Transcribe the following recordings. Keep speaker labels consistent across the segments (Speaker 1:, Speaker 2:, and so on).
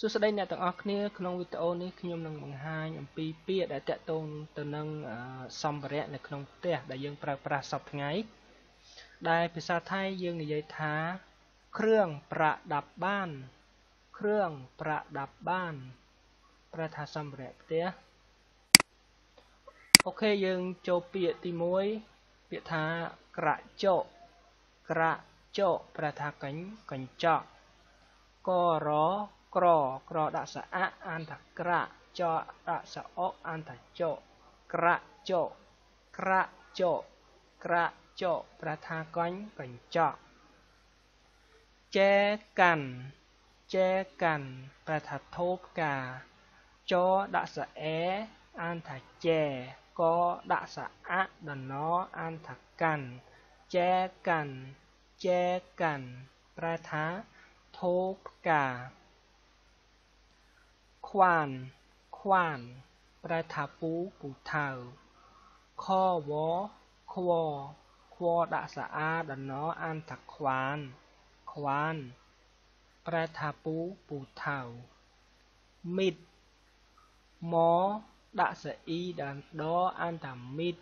Speaker 1: សួស្តីអ្នកទាំងអស់គ្នាក្នុងវីដេអូនេះខ្ញុំនឹងបង្ហាញអំពីពាក្យដែលតាក់ទងទៅនឹងសម្ភារៈនៅក្នុងផ្ទះដែលយើងប្រើប្រាស់សពថ្ងៃដែលភាសាថៃយើងនិយាយថា គ្រឿងប្រដាប់បាន គ្រឿងប្រដាប់បានប្រែថាសម្ភារៈផ្ទះអូខេយើងចូលពាក្យទី1ពាក្យថាក្រចកក្រចកប្រែថាកញ្កញ្ចក់ករ ក្រក្រដាក់សអអានថាក្រាក់ចដាក់សអអានថាចក្រាក់ចក្រាក់ចក្រាក់ចប្រថាកញ្ញកញ្ចក់ចែកាន់ចែកាន់ប្រថាធូបកាចដាក់សអេអានថាចែកដាក់សអដណអានថាកាន់ចែកាន់ចែកាន់ប្រថាធូបកា ខ្វានខ្វានប្រែថាពូពូថៅខវខ្វខ្វដាក់ស្អាតណអានថាខ្វានខ្វានប្រែថាពូពូថៅមីតម៉ដាក់ស្អ៊ីដល់ដអានថាមីត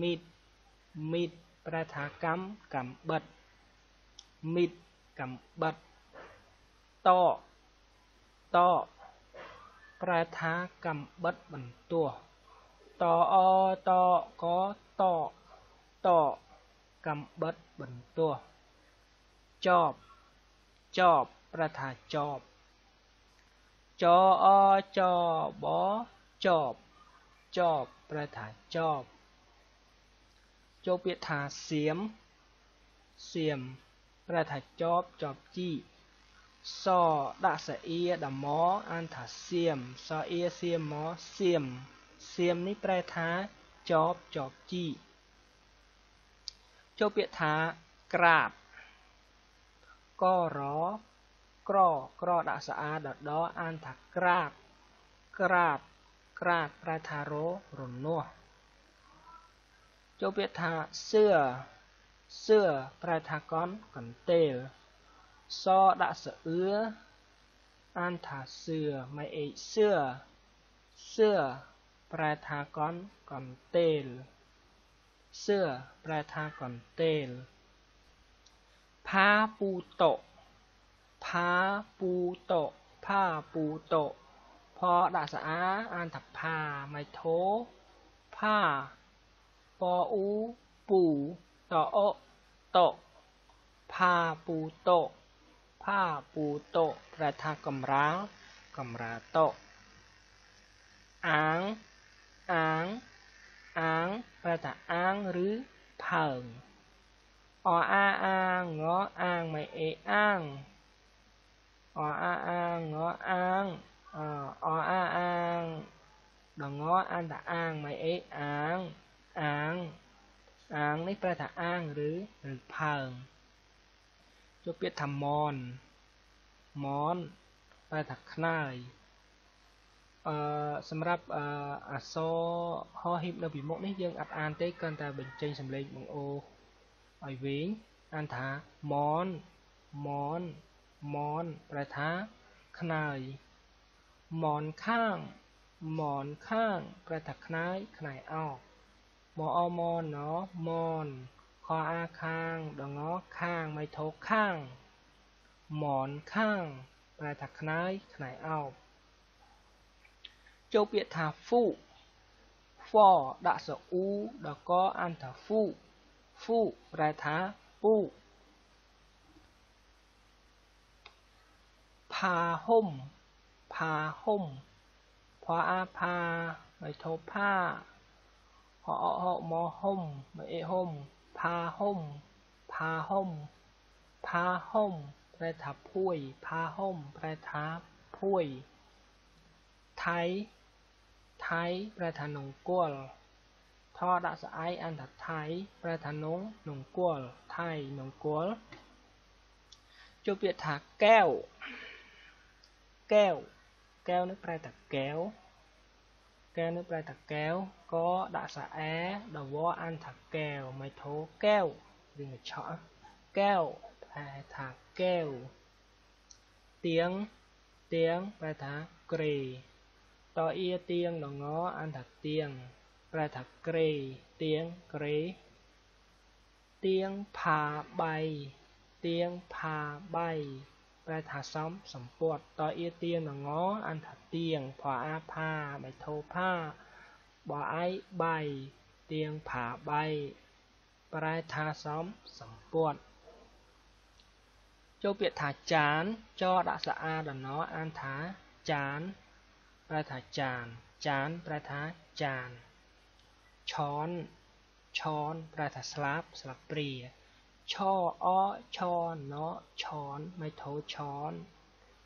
Speaker 1: មីតមីតប្រែថាកម្មកំបិតមីតកំបិតតត ប្រែថាកំបិតបន្ទោះតអតកតតកំបិតបន្ទោះចបចបប្រែថាចបចអចបចបចបប្រែថាចបចូលពាក្យថាសៀមសៀមប្រែថាចបចបជី សដាក់សអៀដមអានថាសៀមសអៀសៀមមកសៀមសៀមនេះប្រែថាចបចបជីចូលពាក្យថាក្រាបករក្រក្រដាក់ស្អាតដដអានថាក្រាបក្រាបក្រាបប្រែថាររនាស់ចូលពាក្យថាសឿសឿប្រែថាកនកន្ទេល ซอ so đã sợ ứa an thả sửa mày ấy xưa xưa แปลทากอนก่อนเตล เสือแปลทาก่อนเตลพาปูโตพาปูโตผ้าปูโต พอดาสะอาอ่นถากพาไม่โทผ้า ปออู ปูตโอโตพาปูโต ន្ទេលសឿប្រែថាកន្ទេលផាពូតកផាពូតកផាពូតកផដាក់ស្អាអានថាផាមិនធោផាពអ៊ូពូតអតផាពូតកផាពូតោប្រែថាកំរាលកំរាលតោអាងអាងអាងប្រែថាអាងឬផើងអអាអាងងអាងមិនអេអាងអអាអាងងអាងអអាអាងដងអានថាអាងមិនអេអាងអាងអាងនេះប្រែថាអាងឬឬផើង ចូលពាក្យថាមនមនប្រែថាខ្នើយអឺសម្រាប់អអសហហ៊ីបនៅពីមុខនេះយើងអត់អានទេគ្រាន់តែបញ្ចេញសំឡេងបង្អូឲ្យវិញអានថាមនមនមនប្រែថាខ្នើយមនខាងមនខាងប្រែថាខ្នើយខ្នើយអោមអមនណមន ខអាខាងដងខាងមិនធោខាងหมอนข้างប្រែថាខ្នើយខ្នើយអោបចូលពាក្យថាហ្វូហ្វដាក់សអ៊ូដកអានថាហ្វូហ្វូប្រែថាពូផាហុំផាហុំផអាផាមិនធោផាហអហមហុំមិនអេហុំ ផាហុំផាហុំផាហុំប្រែថាភួយផាហុំប្រែថាភួយថៃថៃប្រែថានង្គ័លថដាក់ស្អែកអានថាថៃប្រែថានងនង្គ័លថៃនង្គ័លចូលពាក្យថាកែវកែវកែវនេះប្រែថាកែវ កែវនេះប្រែថាកែវក៏ដាក់ស្អែដវអានថាកែវមិនធោកែវវាឆក់កែវប្រែថាកែវទៀងទៀងប្រែថាក្រេតអ៊ីទៀងដងអនថាទៀងប្រែថាក្រេទៀងក្រេទៀងផាបៃទៀងផាបៃ ប្រែថាសំសម្ពត់តអ៊ីទៀងដងអនថាទៀងផាអាផាបៃធោផាបអៃបៃទៀងផាបៃប្រែថាសំសម្ពត់ចូលពាក្យថាចានចដាក់ស្អាតណអានថាចានប្រែថាចាន ចានប្រែថាចានឆនឆនប្រែថាស្លាបស្លាបព្រា ឆអឆណឆនមិនធោឆន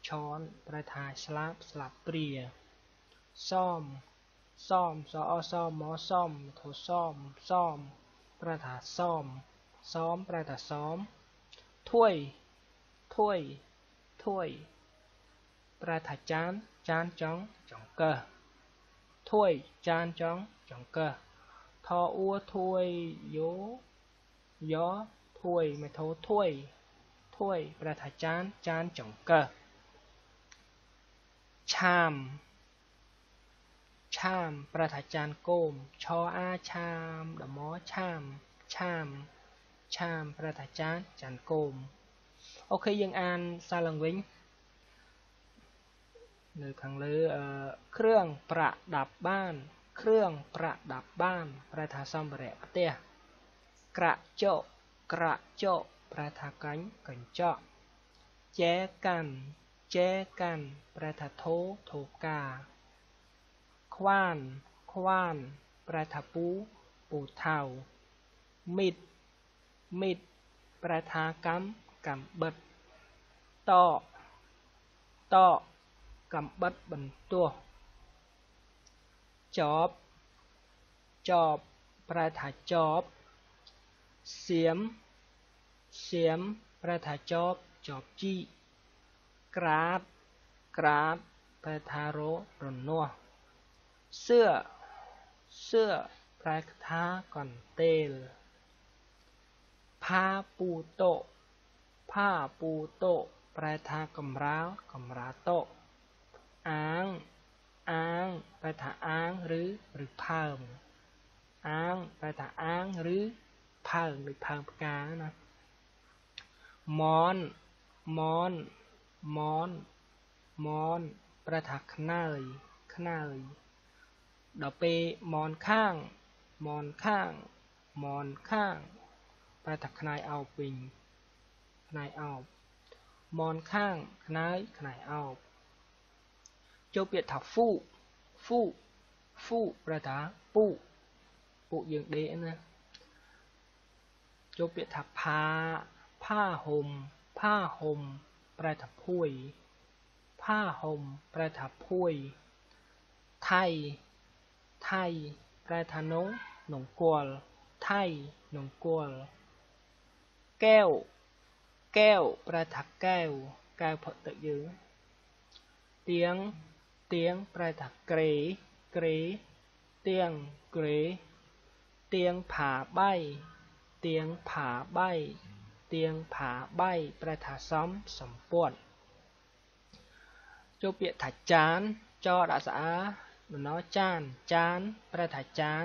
Speaker 1: ឆនប្រែថាស្លាបស្លាបព្រាសមសមសអសមមកសមធោសមសមប្រែថាសមសមប្រែថាសមធួយធួយធួយប្រែថាចានចានចង់ចង្កឹះធួយចានចង់ចង្កឹះថអ៊ូធួយយោយោ ធួយមិនធោធួយធួយប្រែថាចានចានចង្កឹះឆាមឆាមប្រែថាចានគោមឆអាឆាមដមឆាមឆាមឆាមប្រែថាចានចានគោមអូខេយើងអានសារឡើងវិញនៅខាងលើគ្រឿងប្រដាប់បាន គ្រឿងប្រដាប់បាន ប្រែថាសម្ភារៈផ្ទះក្រចក ក្រចកប្រែថាកាញ់កញ្ចក់ចែកាន់ចែកាន់ប្រែថាធោធោកាខ្វានខ្វានប្រែថាពូពូថៅមីតមីតប្រែថាកម្មកម្មបិតតតកំបិតបន្ទោះចបចបប្រែថាចប សៀមសៀមប្រែថាចបចបជីក្រាតក្រាតប្រែថាររនាស់សឿសឿប្រែថាកន្ទេលផាពូតោផាពូតោប្រែថាកំរាលកំរាតោអាងអាងប្រែថាអាងឬឬផើងអាងប្រែថាអាងឬ ផើងដូចផើងផ្កាណាមនមនមនមនប្រែថាខ្នើយខ្នើយដល់ពេលមនខាងមនខាងមនខាង ប្រែថាខ្នាយអោបវិញខ្នាយអោបមនខាងខ្នាយខ្នាយអោបចូលពាក្យថាហ្វូហ្វូហ្វូប្រែថាពូពូយើងដេកណា ចូលពាក្យថាផាផាហុំផាហុំប្រែថាភួយផាហុំប្រែថាភួយថៃថៃប្រែថានងនងគល់ថៃនងគល់កែវកែវប្រែថាកែវកែវផឹកទឹកយើងទៀងទៀងប្រែថាក្រេក្រេទៀងក្រេទៀងផាបៃ ទៀងផាបៃទៀងផាបៃប្រែថាសំសម្ពត់ចូលពាក្យថាចានចដាក់ស្អាដំណចានចានប្រែថាចាន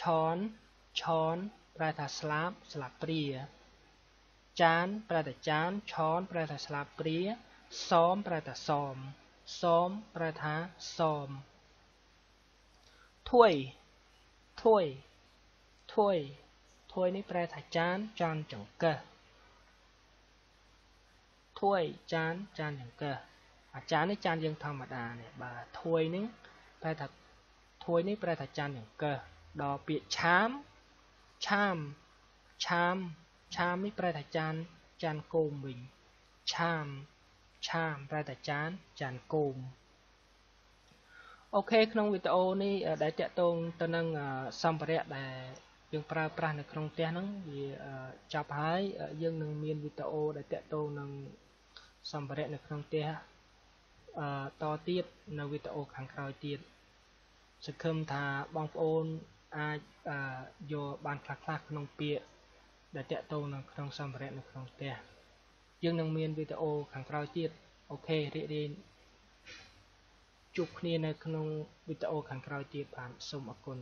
Speaker 1: ឆនឆនប្រែថាស្លាបស្លាបព្រាចានប្រែថាចានឆនប្រែថាស្លាបព្រាសមប្រែថាសមសមប្រែថាសមធួយធួយធួ យធួយនេះប្រែថាចានចានចង្កឹះធួយចានចានចង្កឹះអាចាននេះចានយើងធម្មតានេះបាទធួយនេះប្រែថាធួយនេះប្រែថាចានចង្កឹះដល់ពាក្យឆាមឆាមឆាមឆាមនេះប្រែថាចានចានគោមវិញឆាមឆាមប្រែតែចានចានគោមអូខេក្នុងវីដេអូនេះដែលតាក់ទងទៅនឹងសម្ភារៈដែល យើងប្រើប្រាស់នៅក្នុងផ្ទះហ្នឹងវាចប់ហើយយើងនឹងមានវីដេអូដែលតាក់ទងនឹងសម្ភារៈនៅក្នុងផ្ទះអឺតទៀតនៅវីដេអូខាងក្រោយទៀតសង្ឃឹមថាបងប្អូនអាចយកបានខ្លះៗក្នុងពាក្យដែលតាក់ទងនៅក្នុងសម្ភារៈនៅក្នុងផ្ទះយើងនឹងមានវីដេអូខាងក្រោយទៀតអូខេរីករាយជួបគ្នានៅក្នុងវីដេអូខាងក្រោយទៀតបាទសូមអរគុណ